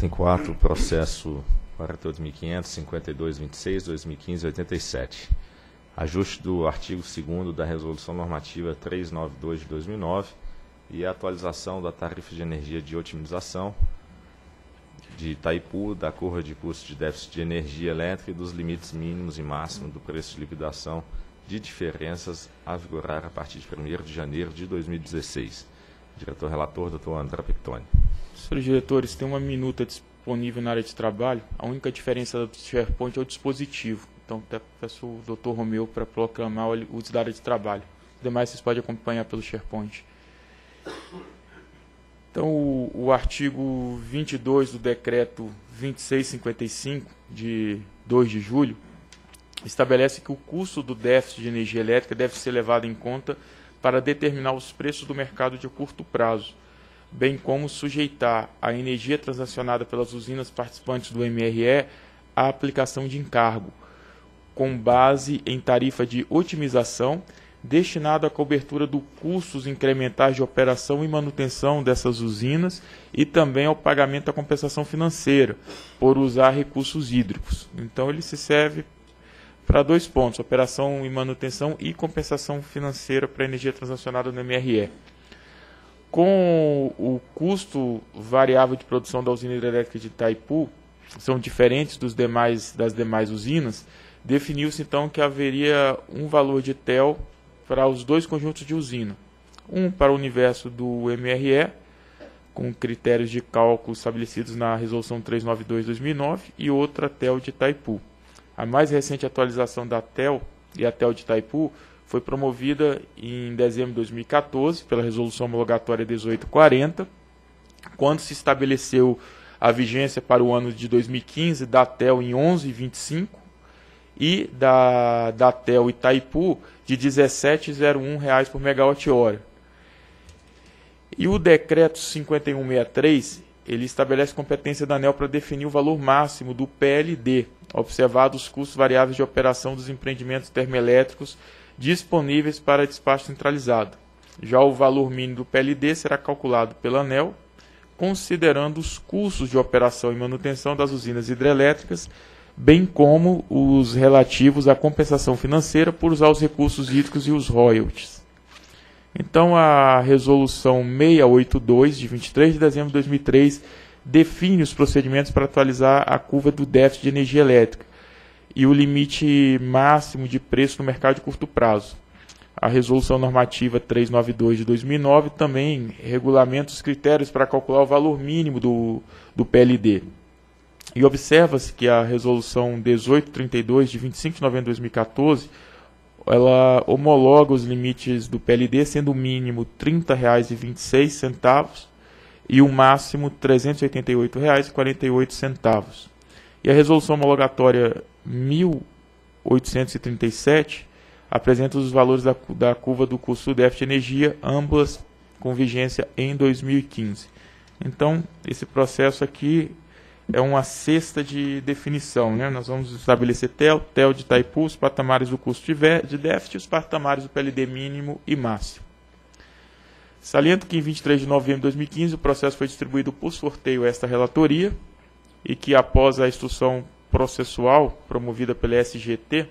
Item 4, processo 48.500, 5226, 2015, 87. Ajuste do artigo 2 da Resolução Normativa 392 de 2009 e atualização da tarifa de energia de otimização de Itaipu, da curva de custo de déficit de energia elétrica e dos limites mínimos e máximos do preço de liquidação de diferenças a vigorar a partir de 1 de janeiro de 2016. Diretor relator, doutor André Pictoni. Senhores diretores, tem uma minuta disponível na área de trabalho. A única diferença do SharePoint é o dispositivo. Então, até peço o doutor Romeu para proclamar o uso da área de trabalho. Os demais vocês podem acompanhar pelo SharePoint. Então, o, o artigo 22 do decreto 2655, de 2 de julho, estabelece que o custo do déficit de energia elétrica deve ser levado em conta para determinar os preços do mercado de curto prazo, bem como sujeitar a energia transacionada pelas usinas participantes do MRE à aplicação de encargo, com base em tarifa de otimização destinado à cobertura do custos incrementais de operação e manutenção dessas usinas e também ao pagamento da compensação financeira por usar recursos hídricos. Então ele se serve para dois pontos: operação e manutenção e compensação financeira para energia transacionada no MRE. Com o custo variável de produção da usina hidrelétrica de Itaipu, são diferentes dos demais, das demais usinas, definiu-se então que haveria um valor de TEL para os dois conjuntos de usina. Um para o universo do MRE, com critérios de cálculo estabelecidos na Resolução 392-2009, e outra TEL de Itaipu. A mais recente atualização da TEL e a TEL de Itaipu foi promovida em dezembro de 2014 pela Resolução Homologatória 1840, quando se estabeleceu a vigência para o ano de 2015 da TEL em 11,25 e da, da TEL Itaipu de R$ 17,01 por megawatt-hora. E o decreto 5163, ele estabelece competência da ANEL para definir o valor máximo do PLD, observados os custos variáveis de operação dos empreendimentos termoelétricos disponíveis para despacho centralizado. Já o valor mínimo do PLD será calculado pela ANEL, considerando os custos de operação e manutenção das usinas hidrelétricas bem como os relativos à compensação financeira por usar os recursos hídricos e os royalties. Então, a resolução 682 de 23 de dezembro de 2003 define os procedimentos para atualizar a curva do déficit de energia elétrica e o limite máximo de preço no mercado de curto prazo. A resolução normativa 392 de 2009 também regulamenta os critérios para calcular o valor mínimo do, do PLD. E observa-se que a resolução 1832 de 25 de novembro de 2014 ela homologa os limites do PLD, sendo o mínimo R$ 30,26 e o máximo R$ 388,48. E a resolução homologatória 1837 apresenta os valores da, da curva do custo do déficit de energia, ambas com vigência em 2015. Então, esse processo aqui é uma cesta de definição. Né? Nós vamos estabelecer TEL, TEL de Itaipu, os patamares do custo de déficit, os patamares do PLD mínimo e máximo. Saliento que em 23 de novembro de 2015 o processo foi distribuído por sorteio a esta relatoria e que após a instrução processual promovida pela SGT,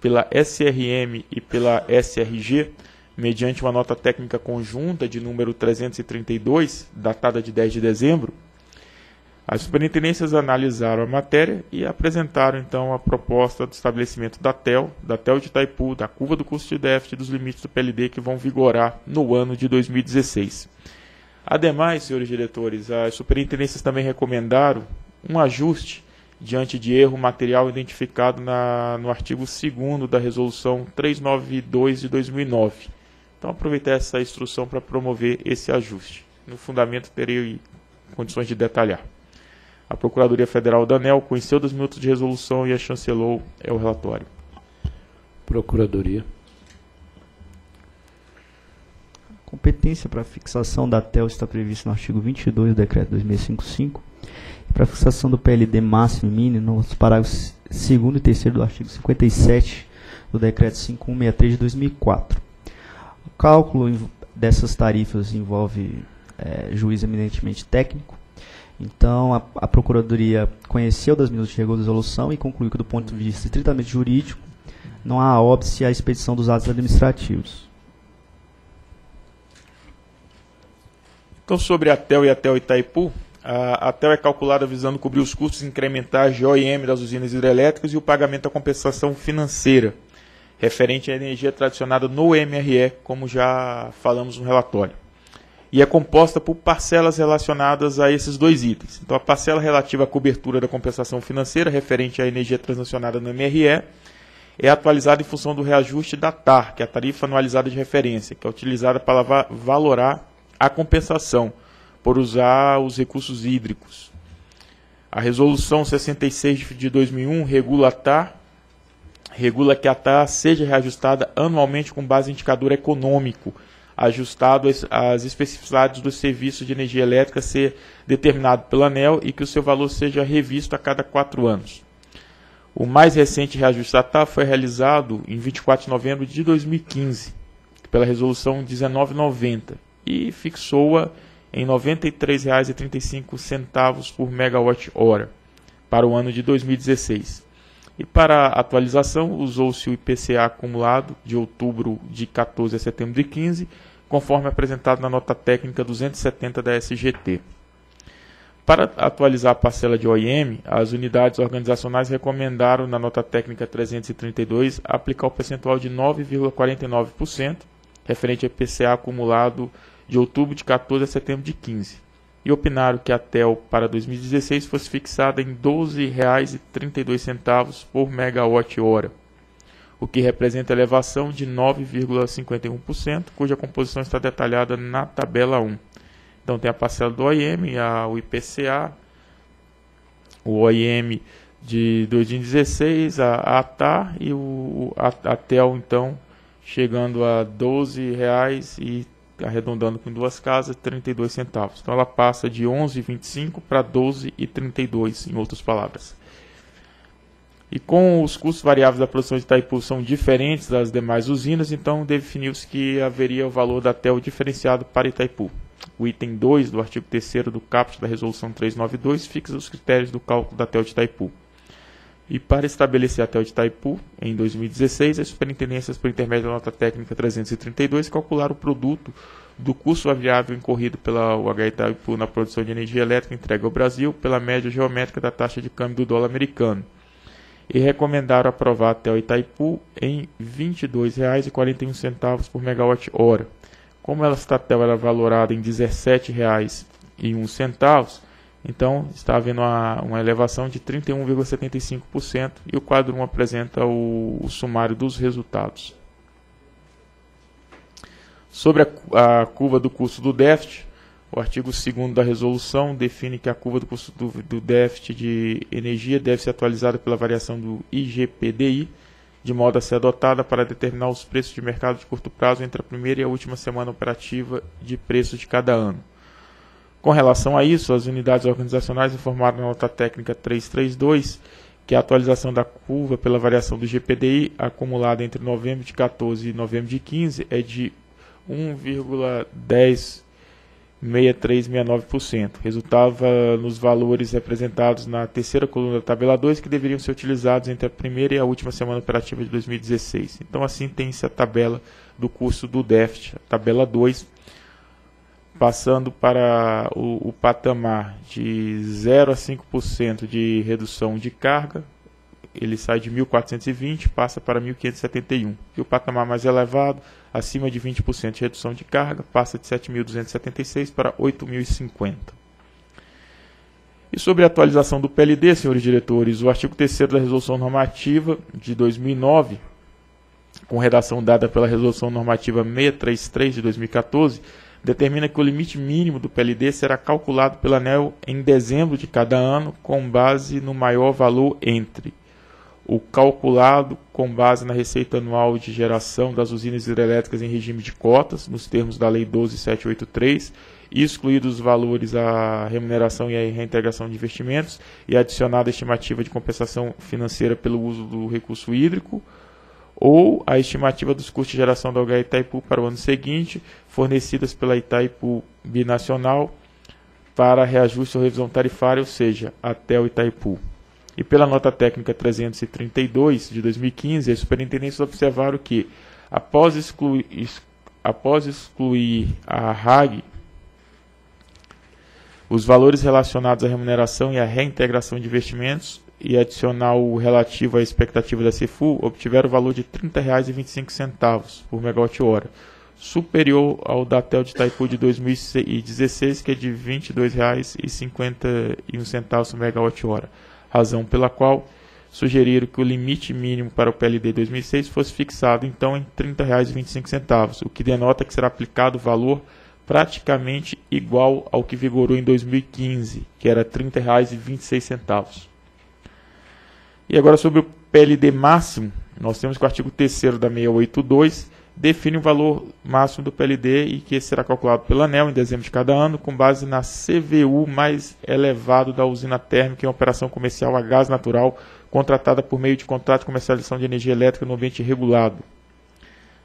pela SRM e pela SRG, mediante uma nota técnica conjunta de número 332, datada de 10 de dezembro, as superintendências analisaram a matéria e apresentaram então a proposta do estabelecimento da TEL, da TEL de Itaipu, da curva do custo de déficit e dos limites do PLD que vão vigorar no ano de 2016. Ademais, senhores diretores, as superintendências também recomendaram um ajuste diante de erro material identificado na, no artigo 2 da Resolução 392 de 2009. Então, aproveitar essa instrução para promover esse ajuste. No fundamento, terei condições de detalhar. A Procuradoria Federal da ANEL conheceu dos minutos de resolução e a chancelou é o relatório. Procuradoria. A competência para fixação da TEL está prevista no artigo 22 do decreto 2655 e para fixação do PLD máximo e mínimo nos parágrafos 2 e 3 do artigo 57 do decreto 5163 de 2004. O cálculo dessas tarifas envolve é, juiz eminentemente técnico Então, a, a Procuradoria conheceu das minutas de resolução e concluiu que, do ponto de vista estritamente jurídico, não há óbice à expedição dos atos administrativos. Então, sobre a TEL e a TEL Itaipu, a, a TEL é calculada visando cobrir os custos incrementais de OIM das usinas hidrelétricas e o pagamento da compensação financeira referente à energia tradicionada no MRE, como já falamos no relatório e é composta por parcelas relacionadas a esses dois itens. Então, a parcela relativa à cobertura da compensação financeira referente à energia transacionada no MRE é atualizada em função do reajuste da TAR, que é a tarifa anualizada de referência, que é utilizada para valorar a compensação por usar os recursos hídricos. A resolução 66 de 2001 regula a TAR, regula que a TAR seja reajustada anualmente com base em indicador econômico ajustado às especificidades do serviço de energia elétrica ser determinado pelo ANEL e que o seu valor seja revisto a cada quatro anos. O mais recente reajuste da TAF foi realizado em 24 de novembro de 2015, pela Resolução 1990, e fixou-a em R$ 93,35 por megawatt-hora para o ano de 2016. E para a atualização, usou-se o IPCA acumulado de outubro de 14 a setembro de 15 conforme apresentado na nota técnica 270 da SGT. Para atualizar a parcela de OIM, as unidades organizacionais recomendaram na nota técnica 332 aplicar o percentual de 9,49%, referente ao IPCA acumulado de outubro de 14 a setembro de 15, e opinaram que a TEL para 2016 fosse fixada em R$ 12,32 por megawatt-hora, o que representa elevação de 9,51%, cuja composição está detalhada na tabela 1. Então tem a parcela do OIM, a, o IPCA, o OIM de 2016, a, a ATAR e o, a, a TEL, então, chegando a R$ 12,00 e arredondando com duas casas, 32 centavos. Então ela passa de 11,25 para 12,32, em outras palavras. E com os custos variáveis da produção de Itaipu são diferentes das demais usinas, então definiu-se que haveria o valor da TEL diferenciado para Itaipu. O item 2 do artigo 3 do caput da Resolução 392 fixa os critérios do cálculo da TEL de Itaipu. E para estabelecer a TEL de Itaipu, em 2016, as superintendências, por intermédio da nota técnica 332, calcularam o produto do custo variável incorrido pela UH Itaipu na produção de energia elétrica entregue ao Brasil pela média geométrica da taxa de câmbio do dólar americano e recomendaram aprovar até o Itaipu em R$ 22,41 por megawatt-hora. Como ela Statel era valorada em R$ 17,01, então está havendo uma, uma elevação de 31,75% e o quadro 1 apresenta o, o sumário dos resultados. Sobre a, a curva do custo do déficit, o artigo 2 da resolução define que a curva do custo do, do, déficit de energia deve ser atualizada pela variação do IGPDI, de modo a ser adotada para determinar os preços de mercado de curto prazo entre a primeira e a última semana operativa de preços de cada ano. Com relação a isso, as unidades organizacionais informaram na nota técnica 332 que a atualização da curva pela variação do GPDI acumulada entre novembro de 14 e novembro de 15 é de 1,10 63,69%. Resultava nos valores representados na terceira coluna da tabela 2, que deveriam ser utilizados entre a primeira e a última semana operativa de 2016. Então, assim tem-se a tabela do curso do déficit, a tabela 2, passando para o, o patamar de 0 a 5% de redução de carga, ele sai de 1.420 passa para 1.571. E o patamar mais elevado, acima de 20% de redução de carga, passa de 7.276 para 8.050. E sobre a atualização do PLD, senhores diretores, o artigo 3 da Resolução Normativa de 2009, com redação dada pela Resolução Normativa 633 de 2014, determina que o limite mínimo do PLD será calculado pela ANEL em dezembro de cada ano, com base no maior valor entre o calculado com base na receita anual de geração das usinas hidrelétricas em regime de cotas, nos termos da Lei 12783, excluídos os valores à remuneração e à reintegração de investimentos e adicionada a estimativa de compensação financeira pelo uso do recurso hídrico, ou a estimativa dos custos de geração da OH Itaipu para o ano seguinte, fornecidas pela Itaipu Binacional para reajuste ou revisão tarifária, ou seja, até o Itaipu. E pela nota técnica 332 de 2015, a superintendência observaram que, após excluir, após excluir a RAG, os valores relacionados à remuneração e à reintegração de investimentos e adicionar o relativo à expectativa da CEFU, obtiveram o valor de R$ 30,25 por megawatt-hora, superior ao da TEL de Itaipu de 2016, que é de R$ 22,51 por megawatt-hora, razão pela qual sugeriram que o limite mínimo para o PLD 2006 fosse fixado então em R$ 30,25, o que denota que será aplicado o valor praticamente igual ao que vigorou em 2015, que era R$ 30,26. E agora sobre o PLD máximo, nós temos que o artigo 3 da 682 define o valor máximo do PLD e que será calculado pela ANEL em dezembro de cada ano, com base na CVU mais elevado da usina térmica em operação comercial a gás natural, contratada por meio de contrato de comercialização de energia elétrica no ambiente regulado.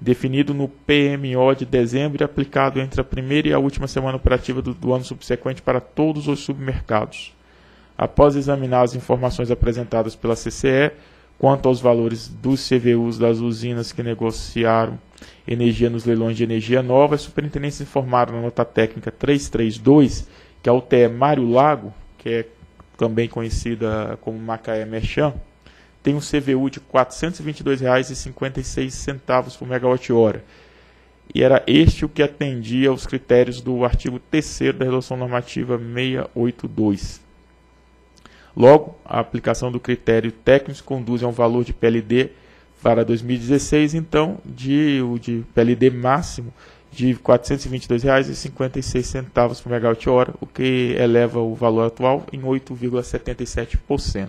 Definido no PMO de dezembro e aplicado entre a primeira e a última semana operativa do, do ano subsequente para todos os submercados após examinar as informações apresentadas pela CCE quanto aos valores dos CVUs das usinas que negociaram energia nos leilões de energia nova, a superintendência informaram na nota técnica 332 que a UTE Mário Lago, que é também conhecida como Macaé Merchan, tem um CVU de R$ 422,56 por megawatt-hora. E era este o que atendia aos critérios do artigo 3 da Resolução Normativa 682. Logo, a aplicação do critério técnico conduz a um valor de PLD para 2016, então, de, o de PLD máximo de R$ 422,56 por megawatt-hora, o que eleva o valor atual em 8,77%.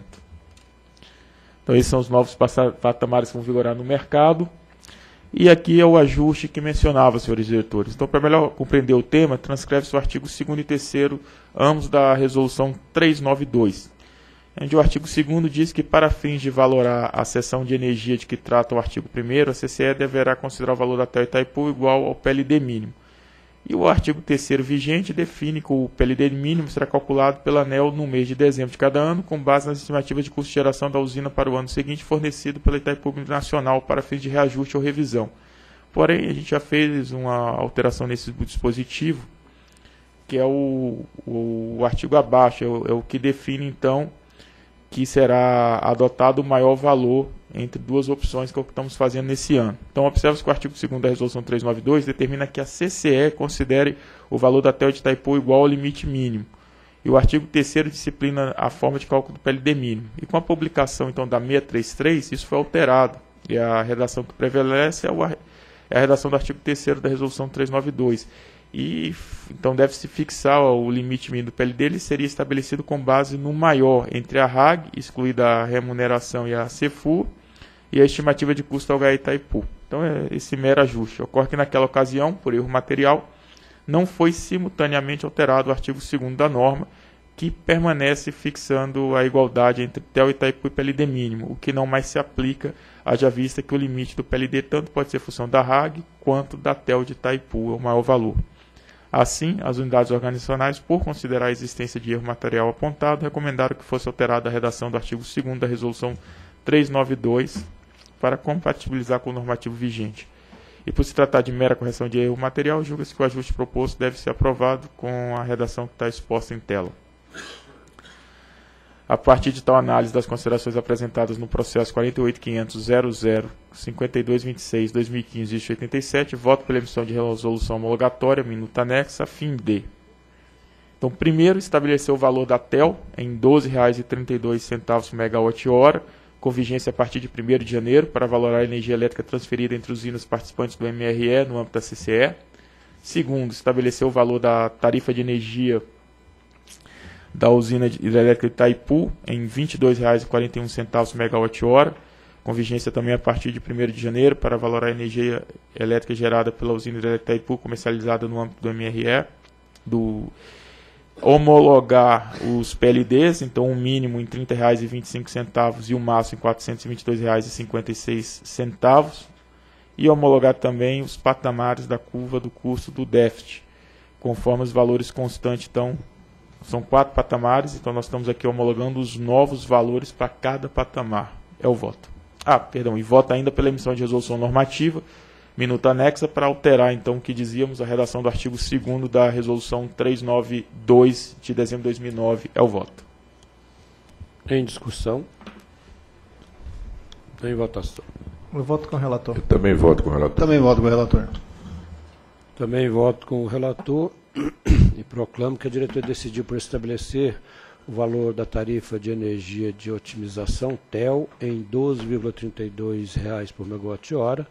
Então, esses são os novos patamares que vão vigorar no mercado. E aqui é o ajuste que mencionava, senhores diretores. Então, para melhor compreender o tema, transcreve-se o artigo 2 e 3 ambos da Resolução 392 onde o artigo 2 diz que, para fins de valorar a seção de energia de que trata o artigo 1, a CCE deverá considerar o valor da TEL Itaipu igual ao PLD mínimo. E o artigo 3 vigente define que o PLD mínimo será calculado pela ANEL no mês de dezembro de cada ano, com base nas estimativas de custo de geração da usina para o ano seguinte, fornecido pela Itaipu Nacional para fins de reajuste ou revisão. Porém, a gente já fez uma alteração nesse dispositivo, que é o, o, o artigo abaixo, é o, é o que define então que será adotado o maior valor entre duas opções que, é estamos fazendo nesse ano. Então, observe que o artigo 2 da Resolução 392 determina que a CCE considere o valor da TEL de Itaipu igual ao limite mínimo. E o artigo 3 disciplina a forma de cálculo do PLD mínimo. E com a publicação então da 633, isso foi alterado. E a redação que prevalece é, é a redação do artigo 3 da Resolução 392 e então deve-se fixar o limite mínimo do PLD, ele seria estabelecido com base no maior entre a RAG, excluída a remuneração e a CEFU, e a estimativa de custo ao Itaipu. Então é esse mero ajuste. Ocorre que naquela ocasião, por erro material, não foi simultaneamente alterado o artigo 2 da norma, que permanece fixando a igualdade entre TEL, Itaipu e PLD mínimo, o que não mais se aplica, haja vista que o limite do PLD tanto pode ser função da RAG quanto da TEL de Itaipu, é o maior valor. Assim, as unidades organizacionais, por considerar a existência de erro material apontado, recomendaram que fosse alterada a redação do artigo 2 da Resolução 392 para compatibilizar com o normativo vigente. E por se tratar de mera correção de erro material, julga-se que o ajuste proposto deve ser aprovado com a redação que está exposta em tela. A partir de tal análise das considerações apresentadas no processo 48.500.00.5226.2015-87, voto pela emissão de resolução homologatória, minuta anexa, fim de. Então, primeiro, estabelecer o valor da TEL em R$ 12,32 por megawatt-hora, com vigência a partir de 1 de janeiro, para valorar a energia elétrica transferida entre usinas participantes do MRE no âmbito da CCE. Segundo, estabelecer o valor da tarifa de energia da usina hidrelétrica Itaipu em R$ 22,41 megawatt-hora, com vigência também a partir de 1 de janeiro para valorar a energia elétrica gerada pela usina hidrelétrica Itaipu comercializada no âmbito do MRE, do homologar os PLDs, então o um mínimo em R$ 30,25 e o um máximo em R$ 422,56, e homologar também os patamares da curva do custo do déficit, conforme os valores constantes então são quatro patamares, então nós estamos aqui homologando os novos valores para cada patamar. É o voto. Ah, perdão, e vota ainda pela emissão de resolução normativa, minuta anexa, para alterar, então, o que dizíamos, a redação do artigo 2 da resolução 392 de dezembro de 2009. É o voto. Em discussão. Em votação. Eu voto com o relator. Eu também voto com o relator. Também voto com o relator. Também voto com o relator e proclamo que a diretoria decidiu por estabelecer o valor da tarifa de energia de otimização TEL em R$ 12,32 por megawatt-hora,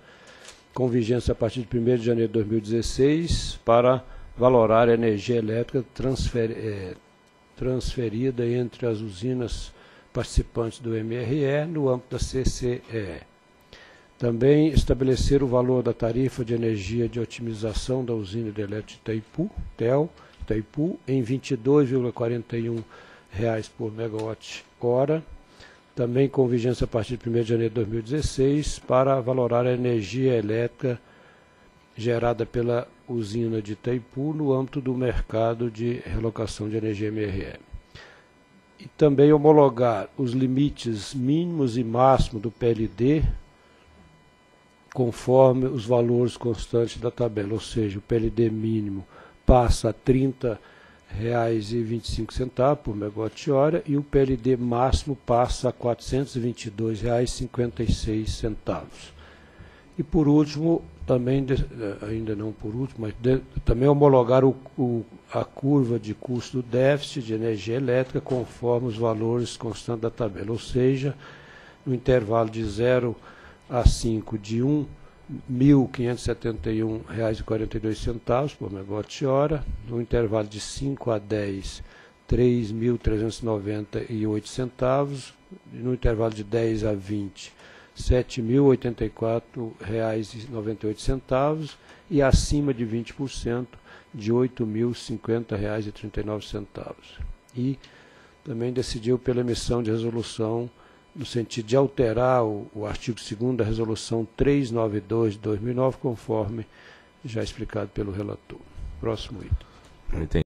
com vigência a partir de 1 de janeiro de 2016, para valorar a energia elétrica transfer, é, transferida entre as usinas participantes do MRE no âmbito da CCE. Também estabelecer o valor da tarifa de energia de otimização da usina de elétrica Itaipu, TEL, Itaipu, em R$ 22,41 por megawatt-hora, também com vigência a partir de 1 de janeiro de 2016, para valorar a energia elétrica gerada pela usina de Itaipu no âmbito do mercado de relocação de energia MRE. E também homologar os limites mínimos e máximos do PLD conforme os valores constantes da tabela, ou seja, o PLD mínimo passa a R$ 30,25 por megawatt-hora e o PLD máximo passa a R$ 422,56. E por último, também, eh, ainda não por último, mas também homologar o, o, a curva de custo do déficit de energia elétrica conforme os valores constantes da tabela, ou seja, no intervalo de 0 a 5 de R$ 1.571,42 por megawatt-hora, no intervalo de 5 a 10, R$ 3.398 centavos, no intervalo de 10 a 20, R$ 7.084,98 centavos e acima de 20% de R$ 8.050,39 centavos. E também decidiu pela emissão de resolução no sentido de alterar o, o artigo 2 da Resolução 392 de 2009, conforme já explicado pelo relator. Próximo item.